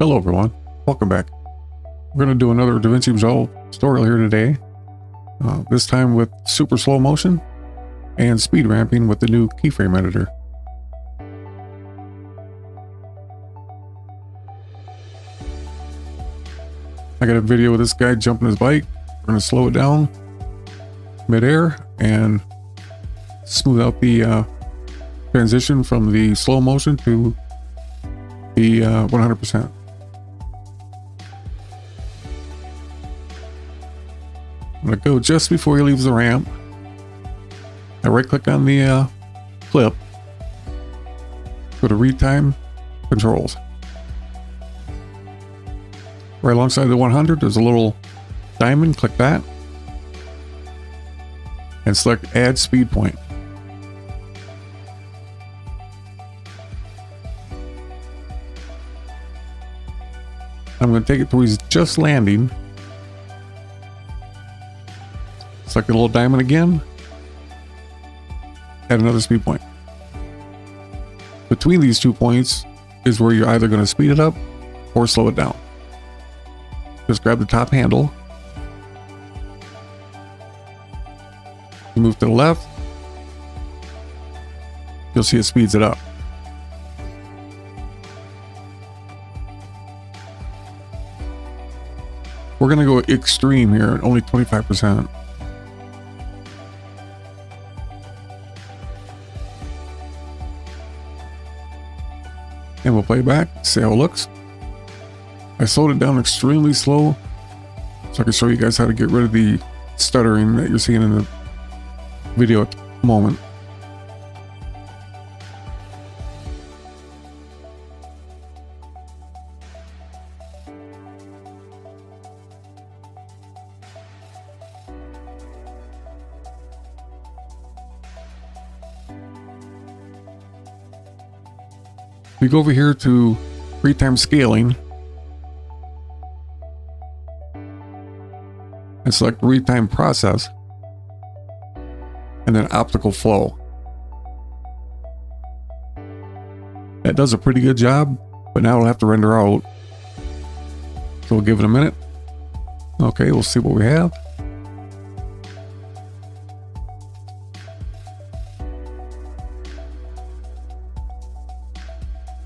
Hello everyone, welcome back. We're going to do another DaVinci Resolve tutorial here today. Uh, this time with super slow motion and speed ramping with the new keyframe editor. I got a video of this guy jumping his bike. We're going to slow it down midair and smooth out the uh, transition from the slow motion to the 100%. Uh, I'm to go just before he leaves the ramp. I right click on the uh, clip. Go to retime controls. Right alongside the 100, there's a little diamond. Click that. And select add speed point. I'm to take it to where he's just landing. Select the little diamond again. Add another speed point. Between these two points is where you're either going to speed it up or slow it down. Just grab the top handle. move to the left. You'll see it speeds it up. We're going to go extreme here, at only 25%. And we'll play back, see how it looks. I slowed it down extremely slow so I can show you guys how to get rid of the stuttering that you're seeing in the video at the moment. We go over here to retime scaling and select retime process and then optical flow. That does a pretty good job, but now it'll have to render out. So we'll give it a minute. Okay, we'll see what we have.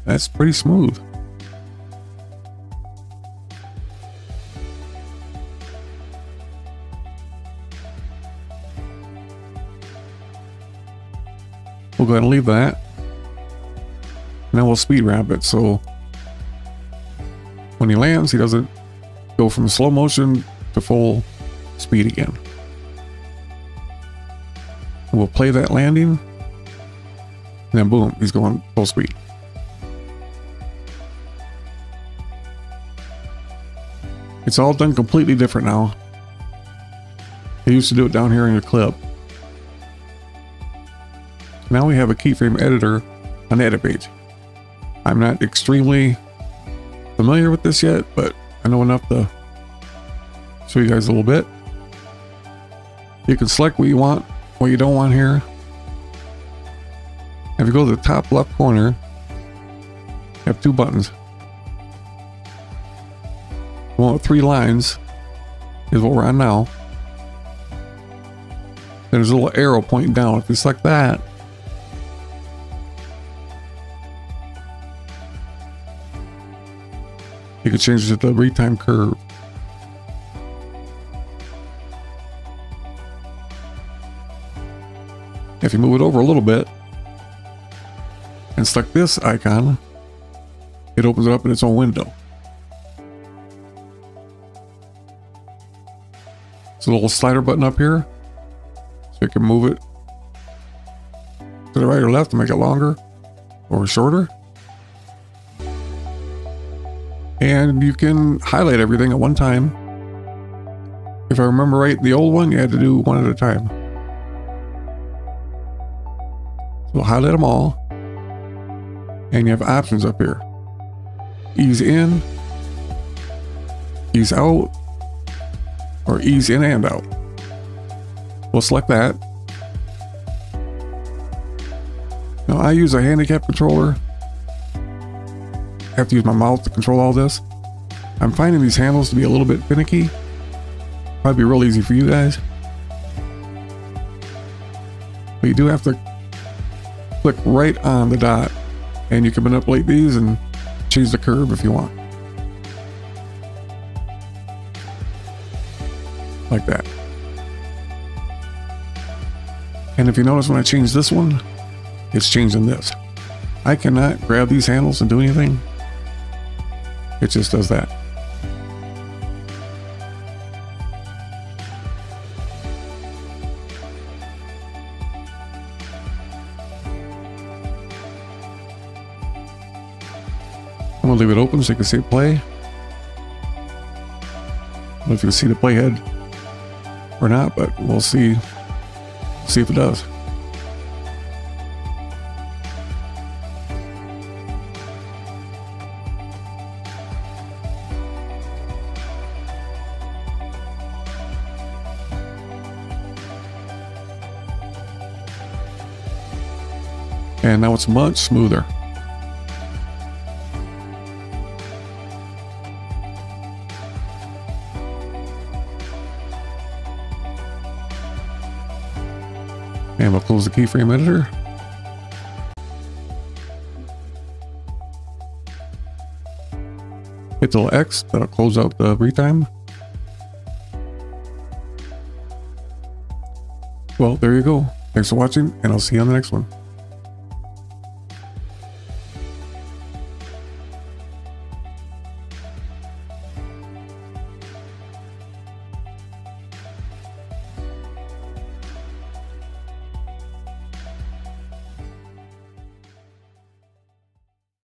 That's pretty smooth. We'll go ahead and leave that. Now we'll speed ramp it so when he lands, he doesn't go from slow motion to full speed again. we'll play that landing. And then boom, he's going full speed. It's all done completely different now. I used to do it down here in the clip. Now we have a keyframe editor on edit page. I'm not extremely familiar with this yet, but I know enough to show you guys a little bit. You can select what you want, what you don't want here. If you go to the top left corner, you have two buttons. Well, three lines is what we're on now. There's a little arrow pointing down. If you select that, you can change it to the retime curve. If you move it over a little bit and select this icon, it opens it up in its own window. A little slider button up here. So you can move it to the right or left to make it longer or shorter. And you can highlight everything at one time. If I remember right, the old one you had to do one at a time. So we'll highlight them all. And you have options up here. Ease in, ease out, or ease in and out. We'll select that. Now I use a handicap controller I have to use my mouth to control all this. I'm finding these handles to be a little bit finicky. Probably be real easy for you guys. But you do have to click right on the dot and you can manipulate these and change the curve if you want. Like that. And if you notice when I change this one, it's changing this. I cannot grab these handles and do anything. It just does that. I'm gonna leave it open so you can see it play. I don't know if you can see the playhead or not, but we'll see see if it does. And now it's much smoother. And we'll close the keyframe editor. Hit the little X, that'll close out the retime. Well, there you go. Thanks for watching, and I'll see you on the next one.